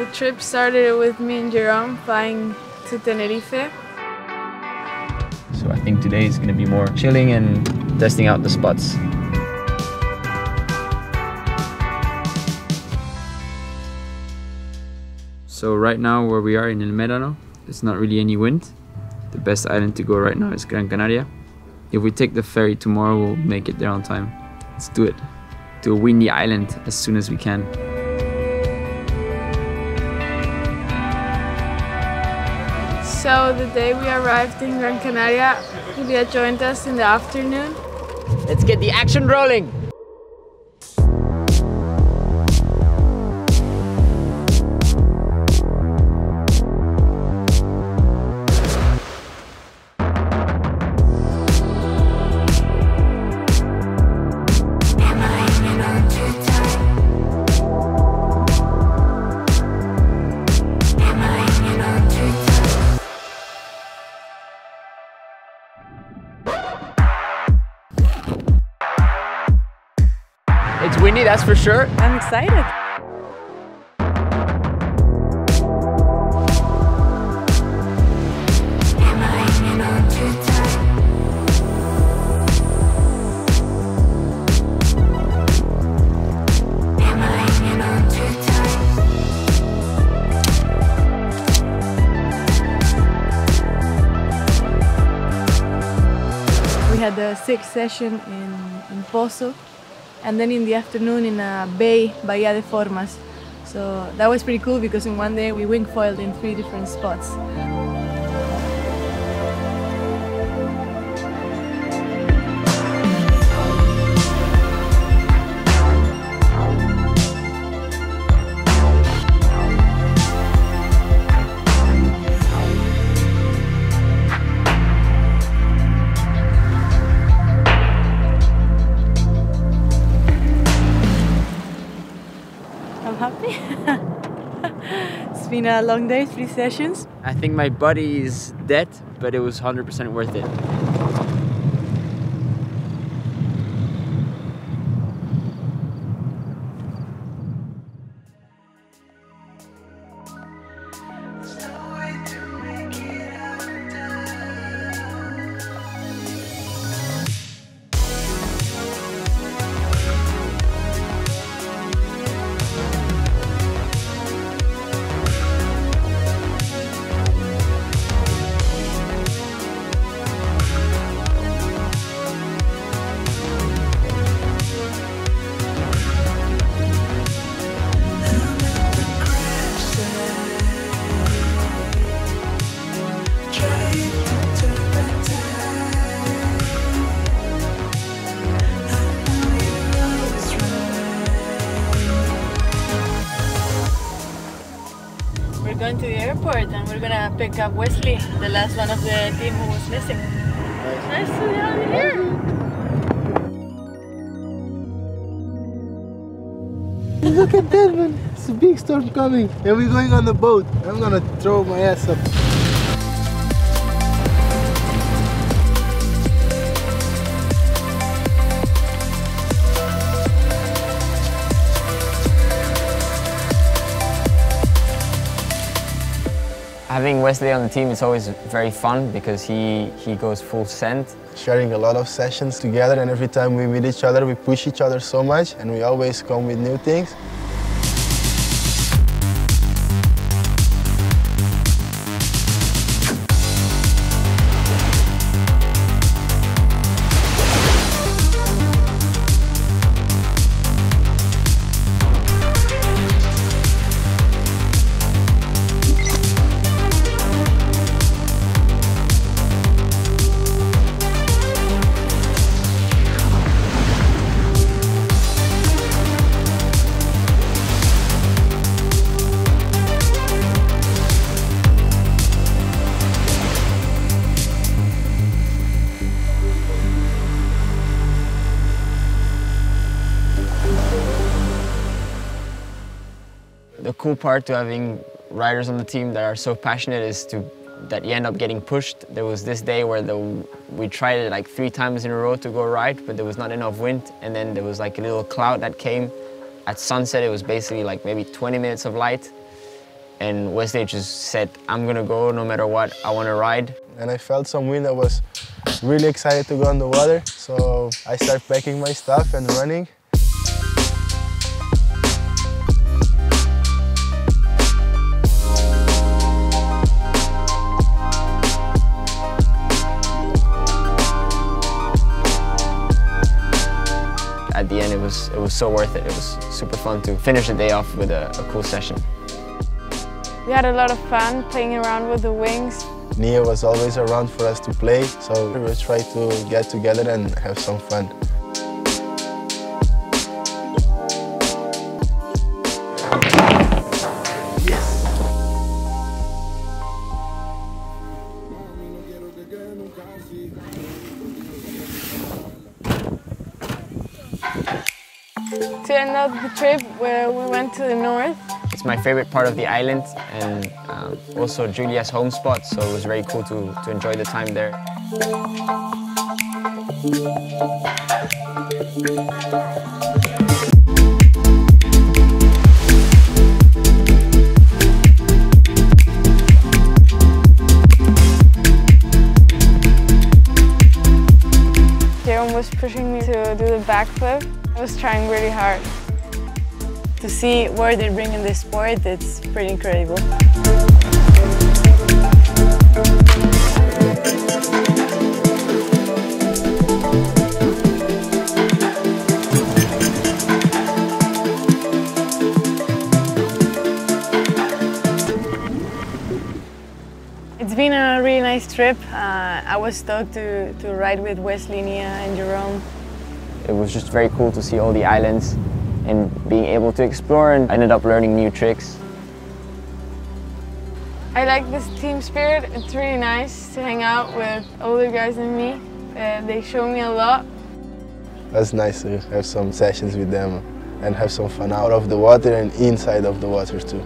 The trip started with me and Jerome flying to Tenerife. So I think today is going to be more chilling and testing out the spots. So right now where we are in El Médano, there's not really any wind. The best island to go right now is Gran Canaria. If we take the ferry tomorrow, we'll make it there on time. Let's do it. To a windy island as soon as we can. So the day we arrived in Gran Canaria, Julia joined us in the afternoon. Let's get the action rolling! Windy, that's for sure. I'm excited. We had the sixth session in, in Pozo and then in the afternoon in a bay, Bahia de Formas. So that was pretty cool because in one day we wing foiled in three different spots. Been a long day, three sessions. I think my body is dead, but it was 100% worth it. Going to the airport and we're gonna pick up Wesley, the last one of the team who was missing. Nice to have you here. Look at that, man. It's a big storm coming. And we're going on the boat. I'm gonna throw my ass up. Having Wesley on the team is always very fun because he, he goes full send. Sharing a lot of sessions together, and every time we meet each other, we push each other so much, and we always come with new things. Cool part to having riders on the team that are so passionate is to that you end up getting pushed. There was this day where the, we tried it like three times in a row to go right, but there was not enough wind. And then there was like a little cloud that came. At sunset, it was basically like maybe 20 minutes of light. And Wesley just said, I'm gonna go no matter what, I wanna ride. And I felt some wind, I was really excited to go on the water. So I started packing my stuff and running. At the end, it was, it was so worth it. It was super fun to finish the day off with a, a cool session. We had a lot of fun playing around with the wings. Nia was always around for us to play, so we try to get together and have some fun. To end out the trip, where we went to the north. It's my favorite part of the island and um, also Julia's home spot, so it was very cool to, to enjoy the time there. Jerome was pushing me to do the backflip. I was trying really hard. To see where they bring in this sport, it's pretty incredible. It's been a really nice trip. Uh, I was stoked to, to ride with Wesley, Nia, and Jerome. It was just very cool to see all the islands and being able to explore and I ended up learning new tricks. I like this team spirit. It's really nice to hang out with older guys than me. Uh, they show me a lot. That's nice to have some sessions with them and have some fun out of the water and inside of the water too.